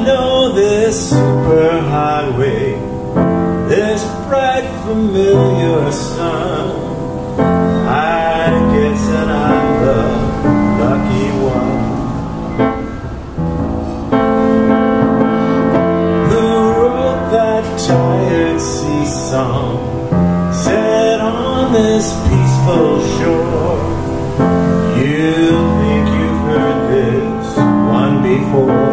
this superhighway, this bright familiar sun. I guess that I'm the lucky one. Who wrote that tired sea song? Set on this peaceful shore. You think you've heard this one before?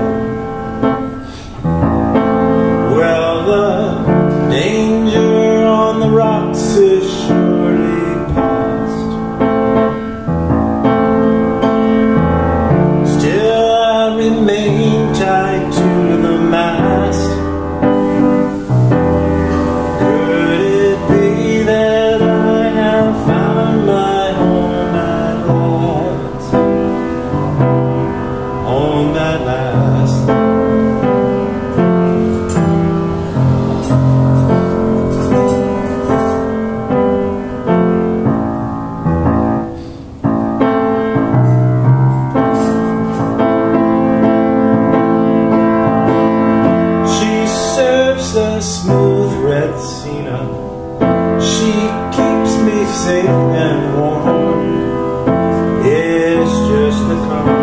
She serves a smooth retsina. She keeps me safe and warm. It's just the combi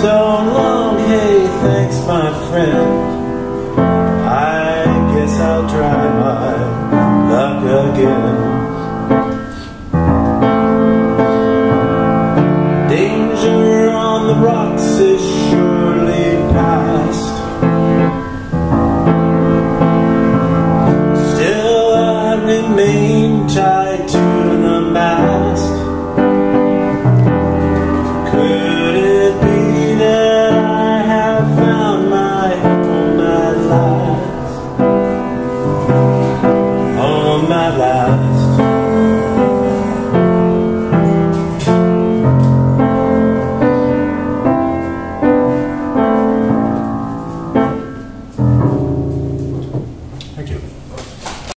so long, hey, thanks my friend. I guess I'll try my luck again. Danger on the rocks is surely past. Still I remain tied to the mast.